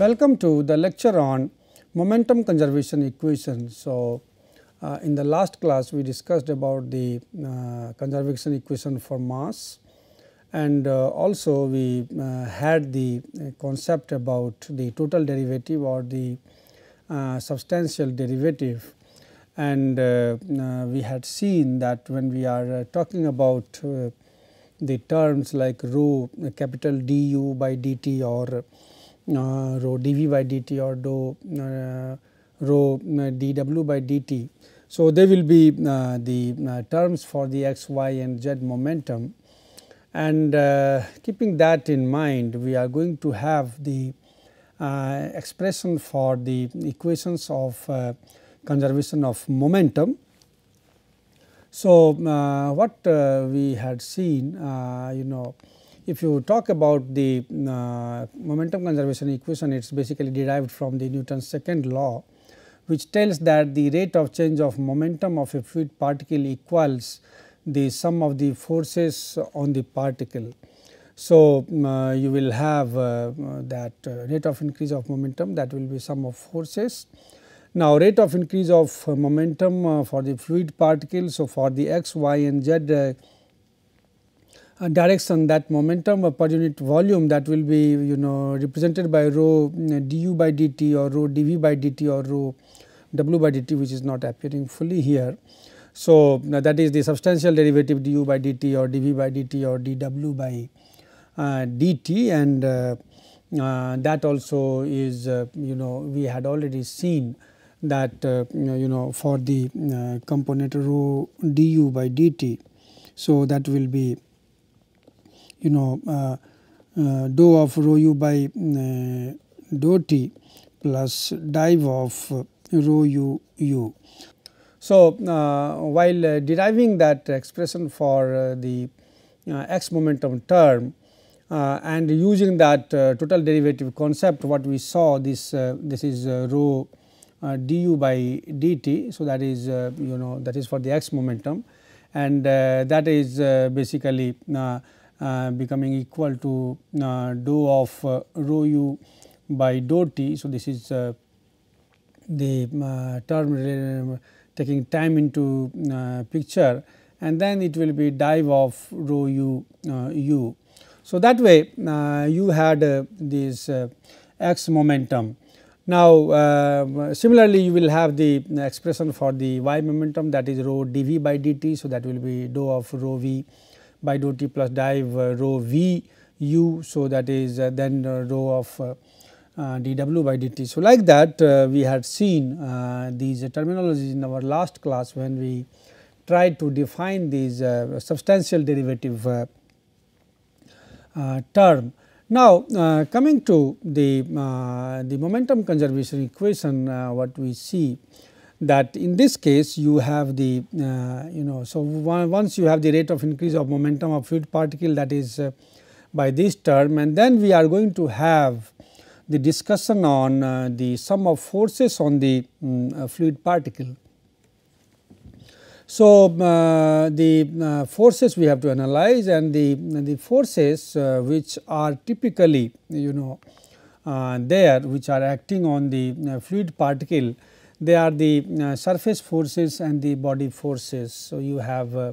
Welcome to the lecture on momentum conservation equation. So, uh, in the last class we discussed about the uh, conservation equation for mass and uh, also we uh, had the concept about the total derivative or the uh, substantial derivative and uh, we had seen that when we are talking about the terms like rho capital du by dt or uh, Uh, rho dv by dt or do, uh, rho uh, dw by dt. So, they will be uh, the uh, terms for the x, y and z momentum and keeping that in mind we are going to have the expression for the equations of conservation of momentum. So, what we had seen you know if you talk about the uh, momentum conservation equation, it is basically derived from the Newton's second law, which tells that the rate of change of momentum of a fluid particle equals the sum of the forces on the particle. So, uh, you will have uh, that uh, rate of increase of momentum that will be sum of forces. Now, rate of increase of momentum uh, for the fluid particle. So, for the x, y and z uh, uh, direction that momentum per unit volume that will be you know represented by rho du by dt or rho dv by dt or rho w by dt which is not appearing fully here. So, that is the substantial derivative du by dt or dv by dt or dw by uh, dt and uh, uh, that also is uh, you know we had already seen that uh, you know for the component rho du by dt. So, that will be you know uh, uh, dou of rho u by uh, dou t plus dive of rho u u. So, while deriving that expression for the x momentum term uh, and using that uh, total derivative concept what we saw this uh, this is rho du by dt. So, that is you know that is for the x momentum and that is basically uh, Uh, becoming equal to uh, dou of uh, rho u by dou t. So, this is uh, the uh, term taking time into picture and then it will be dive of rho u u. So, that way you had this x momentum. Now, uh, similarly you will have the expression for the y momentum that is rho dv by dt. So, that will be dou of rho v by dou t plus div uh, rho v u. So, that is uh, then uh, rho of dw by dt. So, like that we had seen these terminologies in our last class when we tried to define these substantial derivative term. Now, uh, coming to the, uh, the momentum conservation equation uh, what we see that in this case you have the uh, you know. So, once you have the rate of increase of momentum of fluid particle that is uh, by this term and then we are going to have the discussion on uh, the sum of forces on the um, fluid particle. So, uh, the uh, forces we have to analyze and the, the forces which are typically you know there which are acting on the fluid particle they are the uh, surface forces and the body forces. So, you have uh,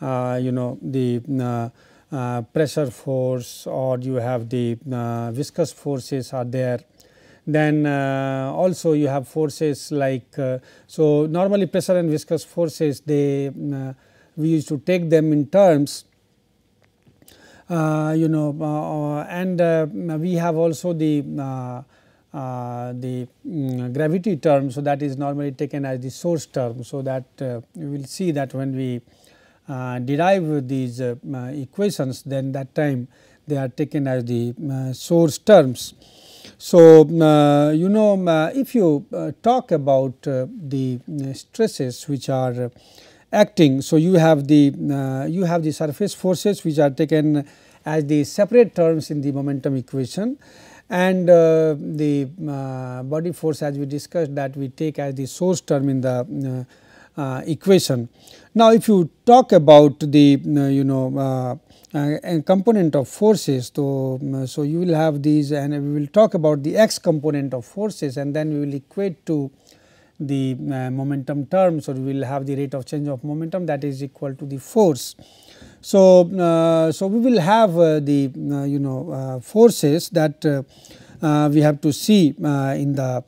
uh, you know the uh, uh, pressure force or you have the uh, viscous forces are there. Then also you have forces like so normally pressure and viscous forces they we used to take them in terms you know and we have also the uh, Uh, the um, gravity term. So, that is normally taken as the source term. So, that uh, you will see that when we uh, derive these uh, uh, equations then that time they are taken as the uh, source terms. So, you know if you talk about the mm, stresses which are acting. So, you have the you have the surface forces which are taken as the separate terms in the momentum equation and uh, the uh, body force as we discussed that we take as the source term in the uh, uh equation. Now, if you talk about the uh, you know uh, component of forces, so, so you will have these and we will talk about the x component of forces and then we will equate to the momentum term. So, we will have the rate of change of momentum that is equal to the force. So, uh, so we will have uh, the uh, you know uh, forces that uh, uh, we have to see in the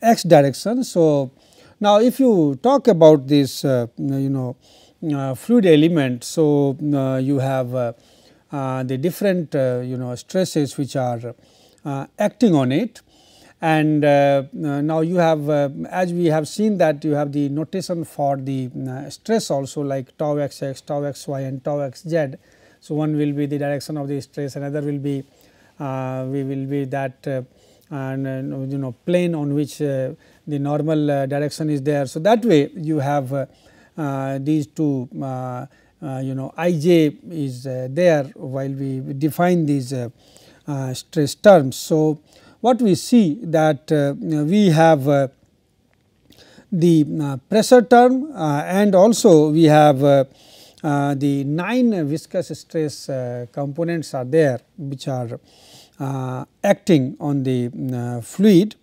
x direction. So, now if you talk about this you know fluid element, so you have the different you know stresses which are acting on it and uh, uh, now you have uh, as we have seen that you have the notation for the uh, stress also like tau x x, tau x y and tau x z. So, one will be the direction of the stress another will be uh, we will be that uh, and you know plane on which the normal direction is there. So, that way you have these two you know i j is there while we define these stress terms. So, what we see that uh, we have uh, the uh, pressure term uh, and also we have uh, uh, the 9 viscous stress components are there which are acting on the fluid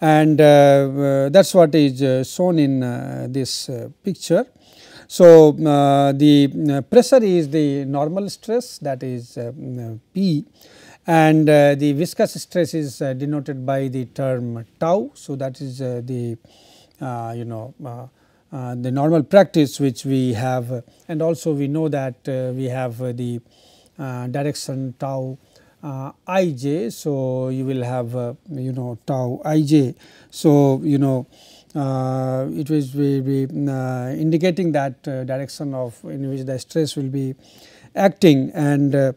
and that is what is shown in this picture. So, the pressure is the normal stress that is P and uh, the viscous stress is uh, denoted by the term tau. So, that is uh, the uh, you know uh, uh, the normal practice which we have and also we know that we have the direction tau i j. So, you will have you know tau i j. So, you know it will be indicating that direction of in which the stress will be acting and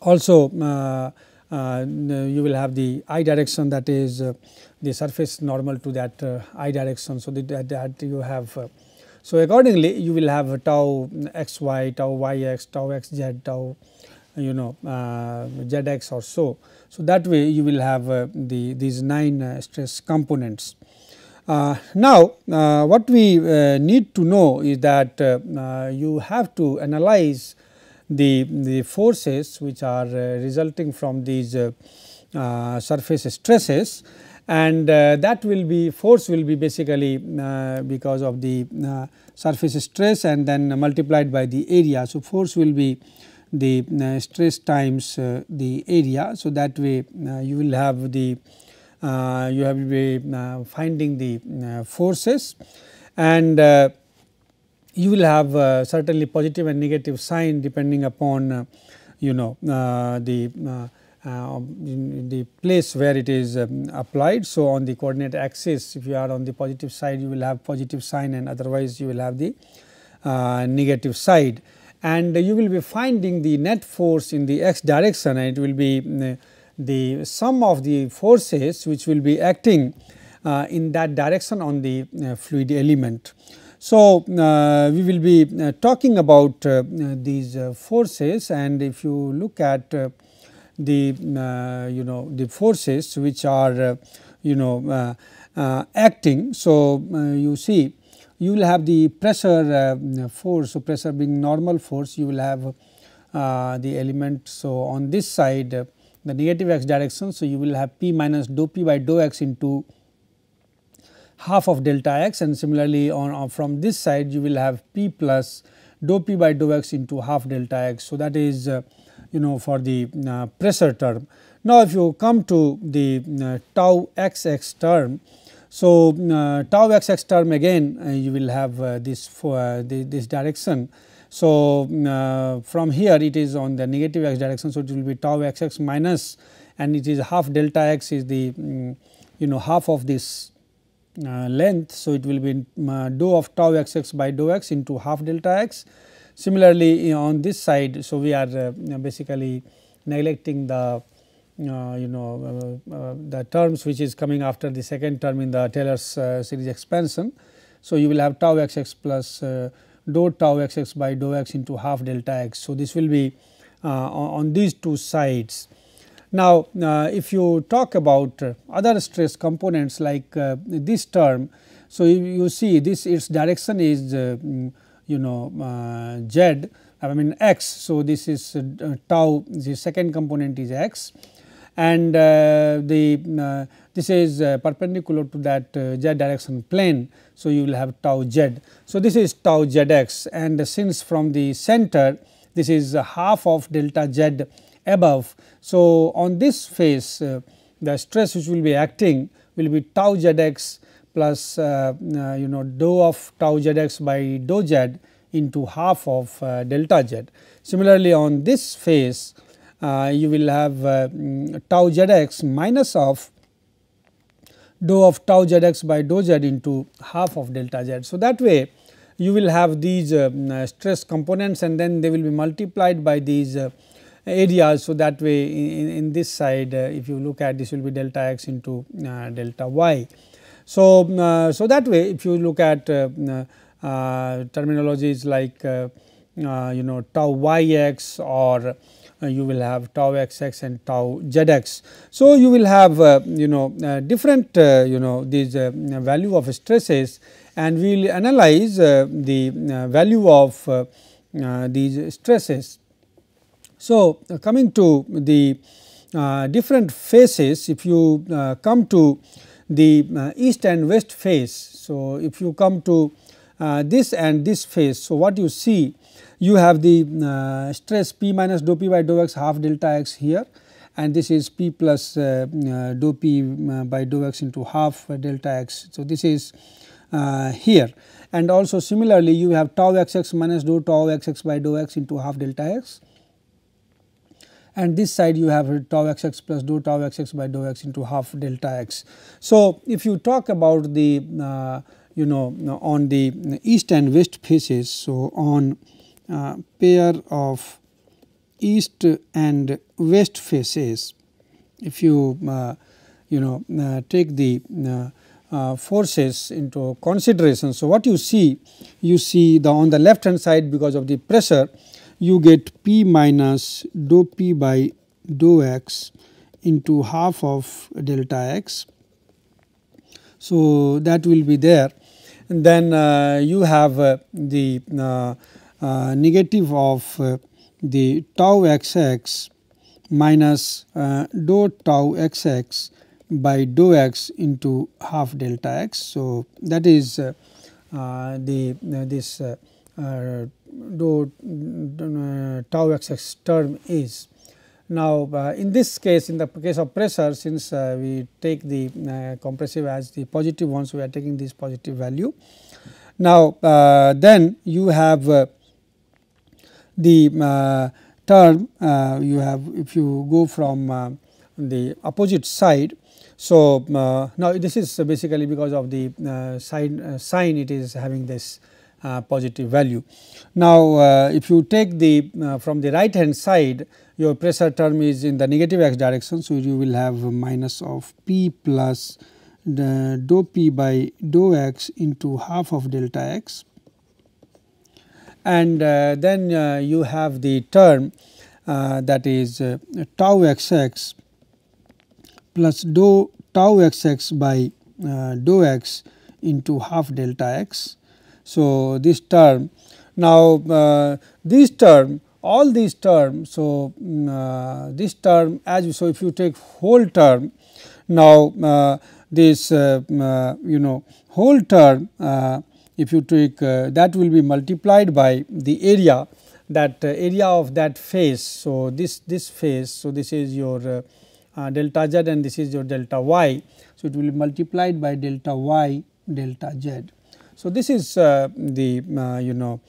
also uh, uh, you will have the i direction that is uh, the surface normal to that i direction. So, that, that you have so accordingly you will have tau x y, tau y x, tau x z, tau you know z x or so. So, that way you will have the these 9 stress components. Uh, now, uh, what we uh, need to know is that you have to analyze the, the forces which are uh, resulting from these uh, uh, surface stresses and that will be force will be basically because of the surface stress and then multiplied by the area. So, force will be the uh, stress times uh, the area. So, that way uh, you will have the you have be finding the forces and you will have uh, certainly positive and negative sign depending upon uh, you know uh, the uh, um, the place where it is um, applied. So, on the coordinate axis if you are on the positive side you will have positive sign and otherwise you will have the uh, negative side and you will be finding the net force in the x direction and it will be uh, the sum of the forces which will be acting in that direction on the fluid element. So, uh, we will be uh, talking about uh, these uh, forces and if you look at uh, the uh, you know the forces which are you know acting. So, you see you will have the pressure force. So, pressure being normal force you will have the element. So, on this side the negative x direction. So, you will have p minus dou p by dou x into half of delta x and similarly on, on from this side you will have p plus dou p by dou x into half delta x. So, that is uh, you know for the uh, pressure term. Now, if you come to the uh, tau x x term. So, uh, tau x x term again uh, you will have uh, this for the, this direction. So, from here it is on the negative x direction. So, it will be tau x x minus and it is half delta x is the um, you know half of this length. So, it will be uh, dou of tau x x by dou x into half delta x Similarly, on this side, so we are basically neglecting the uh, you know uh, uh, the terms which is coming after the second term in the Taylor's series expansion. So, you will have tau x x plus dou tau x x by dou x into half delta x. So, this will be on these two sides. Now, uh, if you talk about uh, other stress components like uh, this term, so you, you, see this its direction is mm, you know z I mean x. So, this is tau the second component is x and uh, the uh, this is uh, perpendicular to that z direction plane. So, you will have tau z. So, this is tau zx and since from the center this is half of delta z above. So, on this face the stress which will be acting will be tau zx plus uh, uh, you know dou of tau zx by dou z into half of uh, delta z. Similarly, on this face uh, you will have uh, mm, tau zx minus of dou of tau zx by dou z into half of delta z. So, that way you will have these uh, mm, stress components and then they will be multiplied by these areas. So, that way in, in this side if you look at this will be delta x into delta y. So, so that way if you look at uh, terminologies like uh, uh, you know tau yx or uh, you will have tau xx and tau zx. So, you will have uh, you know uh, different you know these value of stresses and we will analyze the value of these stresses. So, coming to the different phases if you come to the east and west face. So, if you come to this and this phase. So, what you see you have the uh, stress p minus dou p by dou x half delta x here and this is p plus uh, uh, dou p uh, by dou x into half delta x. So, this is uh, here and also similarly you have tau x x minus dou tau x x by dou x into half delta x and this side you have tau x x plus dou tau x x by dou x into half delta x. So, if you talk about the uh, you know on the east and west faces. So, on uh, pair of east and west faces if you uh, you know uh, take the uh, uh, forces into consideration. So, what you see you see the on the left hand side because of the pressure you get P minus dou P by dou x into half of delta x. So, that will be there and then uh, you have the uh, negative of uh, the tau xx minus uh, dou tau xx by dou x into half delta x. So, that is the this dou tau xx term is. Now, uh, in this case in the case of pressure since uh, we take the uh, compressive as the positive one. So, we are taking this positive value. Now, then you have the uh, term uh, you have if you go from uh, the opposite side. So, now this is basically because of the sign, sign it is having this uh, positive value. Now, uh, if you take the uh, from the right hand side your pressure term is in the negative x direction. So, you will have minus of p plus the dou p by dou x into half of delta x and uh, then uh, you have the term uh, that is tau xx plus dou tau xx by dou x into half delta x. So, this term now this term all these terms. So, uh, this term as so if you take whole term now uh, this uh, you know whole term if you take uh, that will be multiplied by the area that uh, area of that face. So, this this face. So, this is your uh, uh delta z and this is your delta y. So, it will be multiplied by delta y delta z. So, this is uh, the uh, you know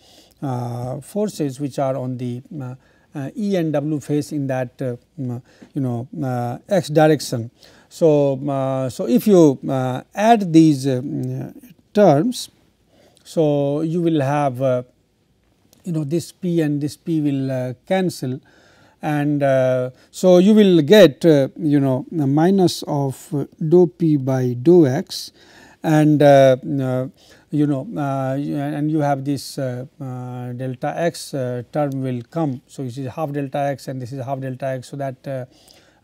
forces which are on the E and W face in that you know x direction. So, so if you add these terms so, you will have uh, you know this p and this p will uh, cancel and uh, so you will get uh, you know minus of uh, dou p by dou x and uh, uh, you know uh, and you have this uh, uh, delta x term will come. So, this is half delta x and this is half delta x. So, that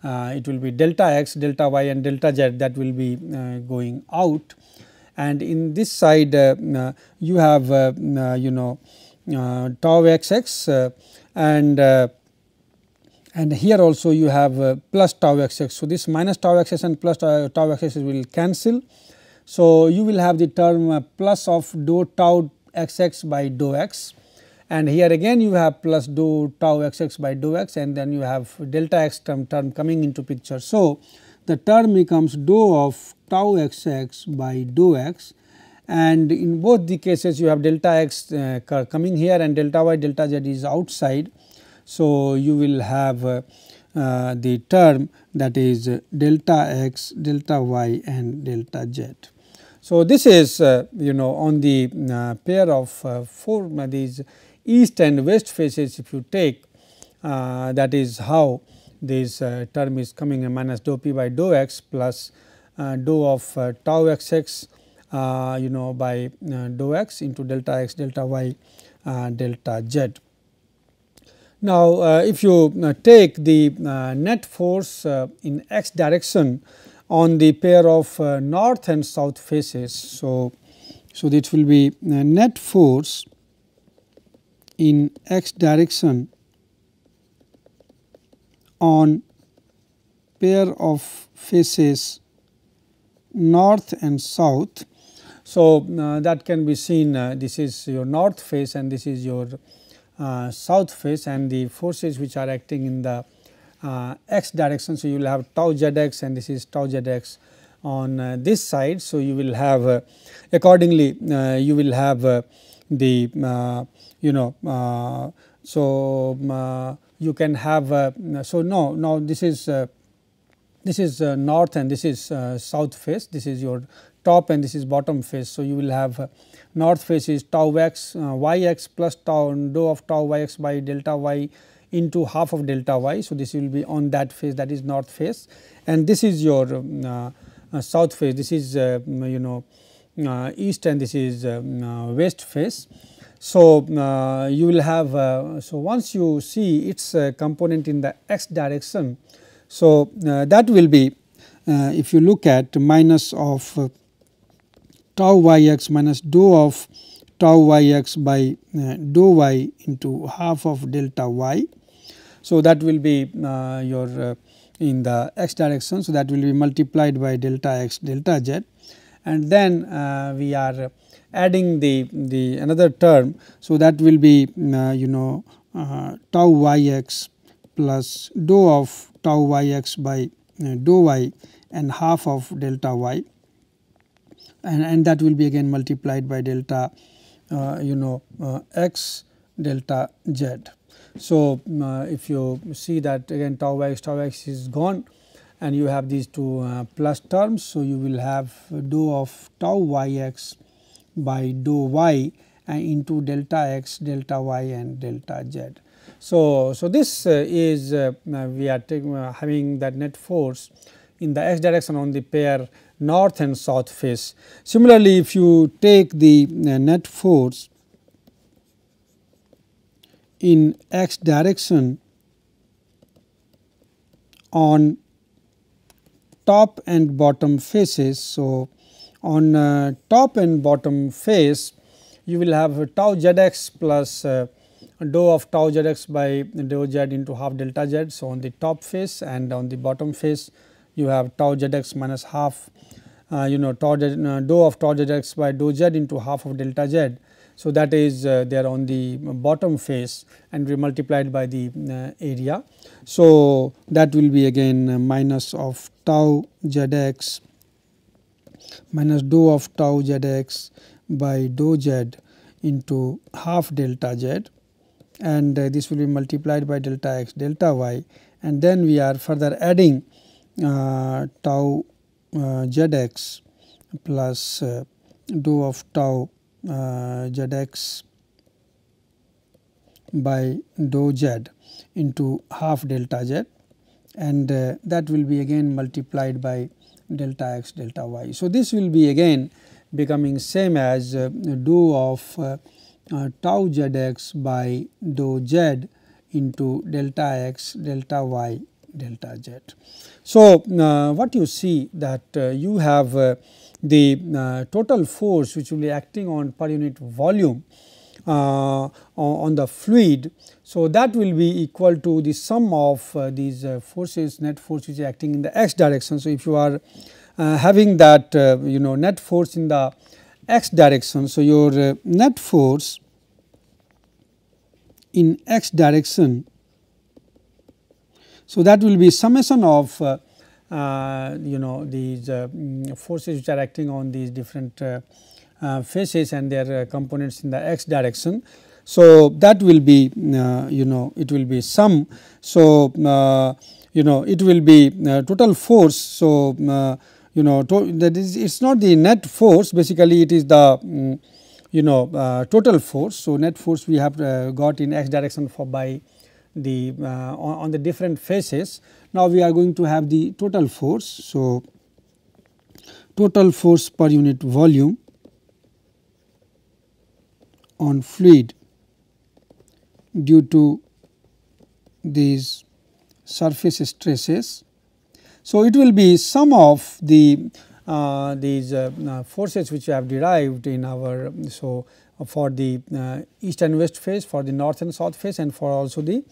it will be delta x, delta y and delta z that will be going out and in this side you have you know tau xx and and here also you have uh, plus tau xx. So, this minus tau xx and plus tau, tau xx will cancel. So, you will have the term uh, plus of dou tau xx by dou x and here again you have plus dou tau xx by dou x and then you have delta x term, term coming into picture. So, the term becomes dou of tau xx by dou x and in both the cases you have delta x uh, coming here and delta y delta z is outside so, you will have uh, uh, the term that is uh, delta x, delta y and delta z. So, this is uh, you know on the uh, pair of uh, four these east and west faces if you take uh, that is how this uh, term is coming minus dou p by dou x plus uh, dou of tau x x you know by dou x into delta x delta y delta z. Now, if you take the net force in x direction on the pair of uh, north and south faces. So, so it will be uh, net force in x direction on pair of faces north and south. So, that can be seen this is your north face and this is your uh, south face and the forces which are acting in the uh, x direction. So, you will have tau z x and this is tau z x on uh, this side. So, you will have uh, accordingly uh, you will have uh, the you know so you can have so no now this is this is north and this is south face this is your top and this is bottom face. So, you will have north face is tau x uh, y x plus tau dou of tau y x by delta y into half of delta y. So, this will be on that face that is north face and this is your um, uh, uh, south face this is uh, you know uh, east and this is um, uh, west face. So, you will have so once you see its component in the x direction. So, that will be if you look at minus of tau y x minus dou of tau y x by uh, dou y into half of delta y. So, that will be uh, your uh, in the x direction. So, that will be multiplied by delta x delta z and then uh, we are adding the, the another term. So, that will be uh, you know uh, tau y x plus dou of tau y x by dou y and half of delta y and, and that will be again multiplied by delta uh, you know uh, x delta z. So, uh, if you see that again tau x tau x is gone and you have these two uh, plus terms. So, you will have dou of tau y x by dou y and into delta x delta y and delta z. So, so this uh, is we are taking, having that net force in the x direction on the pair north and south face. Similarly, if you take the net force in x direction on top and bottom faces. So, on uh, top and bottom face you will have tau z x plus uh, dou of tau z x by dou z into half delta z. So, on the top face and on the bottom face you have tau z x minus half uh, you know tau z, uh, dou of tau z x by dou z into half of delta z. So, that is uh, there on the bottom face and we multiplied by the uh, area. So, that will be again uh, minus of tau z x minus dou of tau z x by dou z into half delta z and uh, this will be multiplied by delta x delta y and then we are further adding uh, tau uh, zx plus dou of tau uh, zx by dou z into half delta z and uh, that will be again multiplied by delta x delta y. So, this will be again becoming same as uh, dou of uh, uh, tau zx by dou z into delta x delta y delta z. So, uh, what you see that uh, you have uh, the uh, total force which will be acting on per unit volume uh, on the fluid. So, that will be equal to the sum of uh, these forces net force which is acting in the x direction. So, if you are having that you know net force in the x direction. So, your net force in x direction. So, that will be summation of uh, uh, you know these uh, mm, forces which are acting on these different uh, uh, faces and their uh, components in the x direction. So, that will be you know it will be sum. So, you know it will be total force. So, you know that is it is not the net force basically it is the um, you know uh, total force. So, net force we have uh, got in x direction for by the uh, on, on, the different faces. Now, we are going to have the total force. So, total force per unit volume on fluid due to these surface stresses. So, it will be sum of the uh, these uh, forces which we have derived in our so for the east and west face, for the north and south face and for also the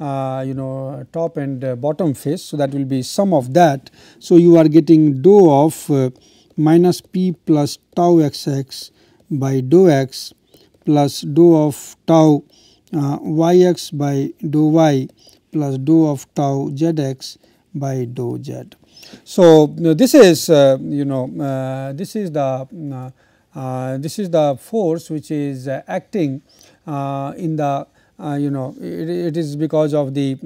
uh, you know top and uh, bottom face. So, that will be sum of that. So, you are getting dou of uh, minus p plus tau x x by dou x plus dou of tau y x by dou y plus dou of tau z x by dou z. So, this is uh, you know uh, this is the uh, this is the force which is acting in the you know it, it is because of the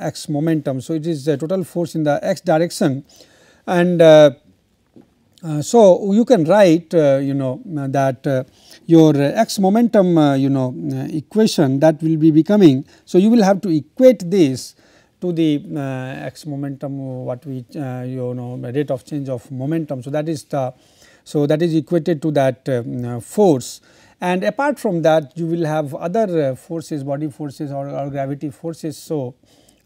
x momentum. So, it is the total force in the x direction and uh, so you can write uh, you know that uh, your x momentum you know equation that will be becoming. So, you will have to equate this to the uh, x momentum what we uh, you know rate of change of momentum. So, that is the so that is equated to that um, force and apart from that you will have other uh, forces body forces or, or gravity forces. So,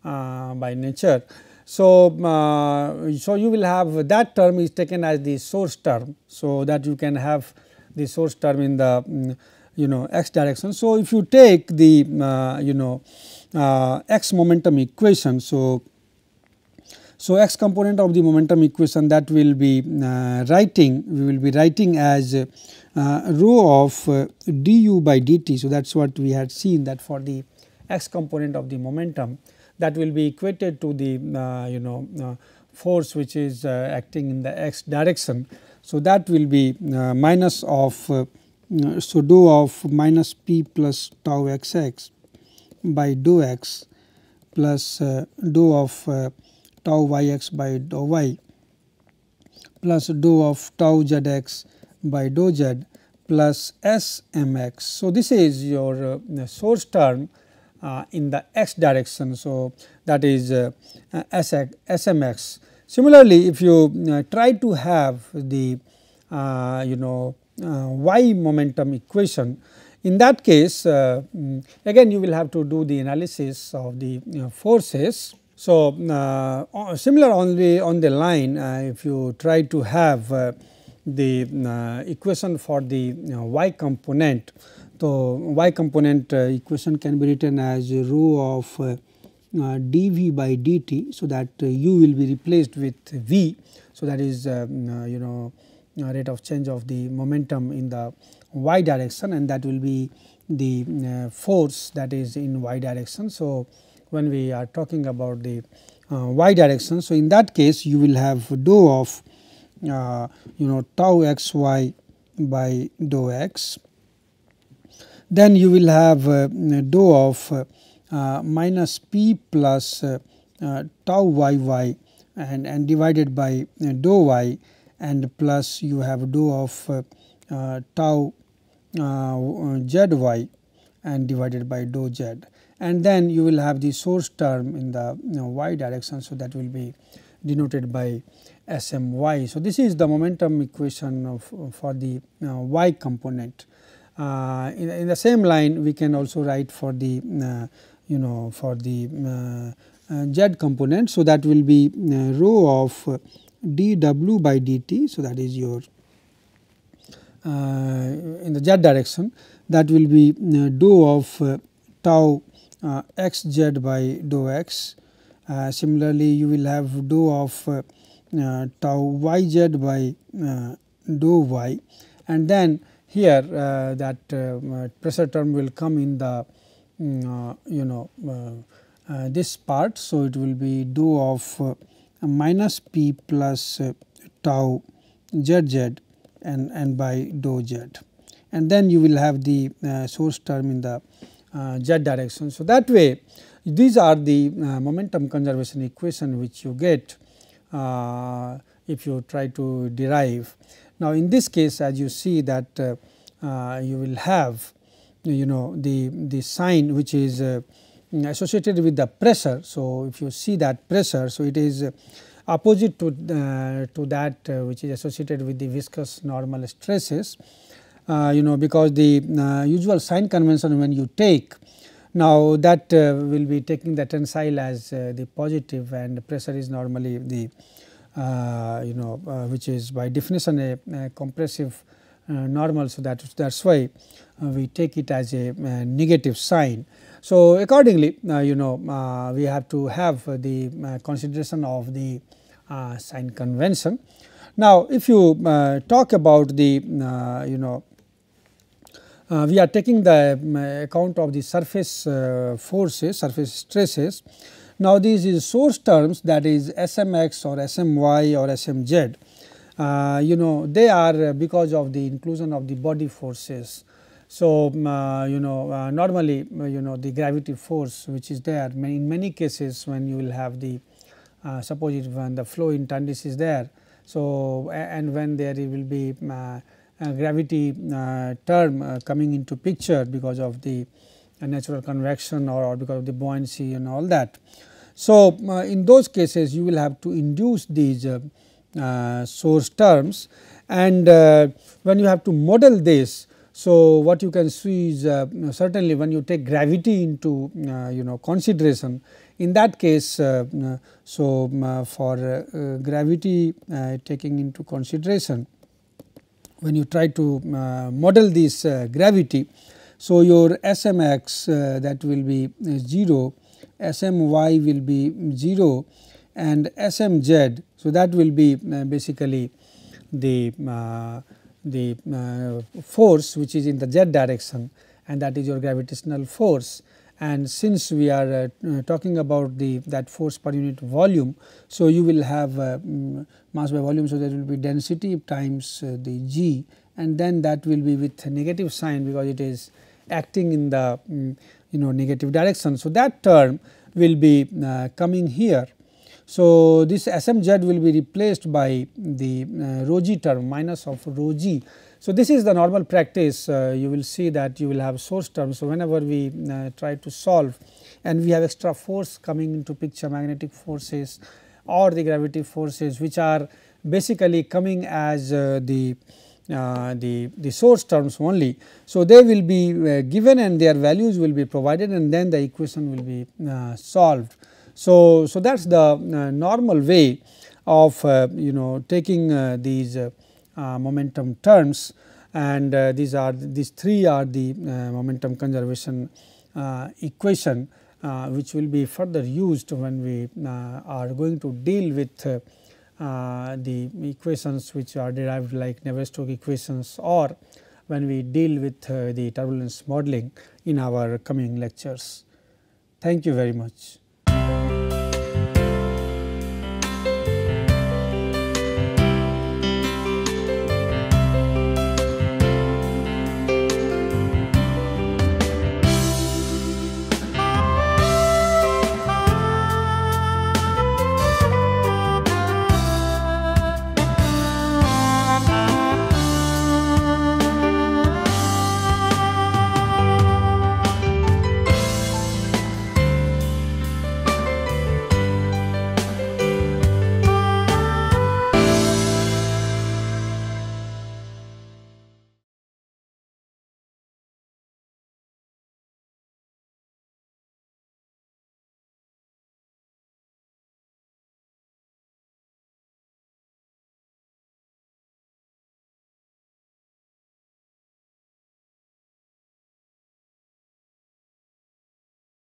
by nature. So, uh, so you will have that term is taken as the source term. So, that you can have the source term in the um, you know x direction. So, if you take the uh, you know uh, x momentum equation. So, so x component of the momentum equation that will be uh, writing we will be writing as uh, rho of uh, du by dt. So, that is what we had seen that for the x component of the momentum that will be equated to the uh, you know uh, force which is acting in the x direction. So, that will be minus of so dou of minus p plus tau x x by dou x plus uh, dou of uh, tau y x by dou y plus dou of tau z x by dou z plus s m x. So, this is your uh, source term uh, in the x direction. So, that is uh, s m x. Similarly, if you uh, try to have the you know y momentum equation in that case uh, mm, again you will have to do the analysis of the forces. So, uh, similar on the on the line uh, if you try to have uh, the uh, equation for the y component. So, y component uh, equation can be written as rho of dv by dt. So, that u will be replaced with v. So, that is you know rate of change of the momentum in the y direction and that will be the uh, force that is in y direction. So, when we are talking about the uh, y direction. So, in that case you will have dou of uh, you know tau x y by dou x. Then you will have uh, dou of uh, minus p plus uh, tau y y and, and divided by dou y and plus you have dou of tau uh, zy and divided by dou z and then you will have the source term in the you know, y direction. So, that will be denoted by S m y. So, this is the momentum equation of for the uh, y component. Uh, in, in, the same line we can also write for the uh, you know for the uh, uh, z component. So, that will be uh, rho of dw by dt. So, that is your in the z direction that will be dou of tau uh, x z by dou x. Uh, similarly, you will have dou of uh, uh tau y z by uh, dou y and then here uh, that pressure term will come in the um, you know this part. So, it will be dou of minus p plus tau z z and, and by dou z and then you will have the source term in the uh, z direction. So, that way these are the uh, momentum conservation equation which you get uh, if you try to derive. Now, in this case as you see that you will have you know the, the sign which is associated with the pressure. So, if you see that pressure, so it is opposite to, uh, to that uh, which is associated with the viscous normal stresses uh, Uh, you know because the uh, usual sign convention when you take now that uh, will be taking the tensile as uh, the positive and pressure is normally the uh, you know which is by definition a, a compressive normal. So, that that is why we take it as a negative sign. So, accordingly you know we have to have the consideration of the sign convention. Now, if you uh, talk about the uh, you know uh, we are taking the um, account of the surface uh, forces, surface stresses. Now, these is source terms that is SMX or SMY or SMZ. Uh, you know they are because of the inclusion of the body forces. So, um, uh, you know uh, normally uh, you know the gravity force which is there in many cases when you will have the suppose it when the flow in tundish is there. So, and when there will be uh, gravity uh, term uh, coming into picture because of the natural convection or, or, because of the buoyancy and all that. So, in those cases you will have to induce these source terms and when you have to model this so, what you can see is uh, certainly when you take gravity into uh, you know consideration in that case uh, so for gravity taking into consideration when you try to uh, model this uh, gravity. So, your Smx uh, that will be 0, Smy will be 0 and Smz. So, that will be basically the the force which is in the z direction and that is your gravitational force and since we are uh, talking about the that force per unit volume. So, you will have uh, mm, mass by volume. So, there will be density times uh, the g and then that will be with negative sign because it is acting in the um, you know negative direction. So, that term will be uh, coming here. So, this SMZ will be replaced by the uh, rho g term minus of rho g so, this is the normal practice uh, you will see that you will have source terms. So, whenever we uh, try to solve and we have extra force coming into picture magnetic forces or the gravity forces which are basically coming as uh, the uh, the, the source terms only. So, they will be uh, given and their values will be provided and then the equation will be uh, solved. So, so that is the normal way of you know taking these uh, momentum terms and uh, these are these three are the uh, momentum conservation equation which will be further used when we are going to deal with uh, the equations which are derived like Navier-Stokes equations or when we deal with uh, the turbulence modeling in our coming lectures. Thank you very much.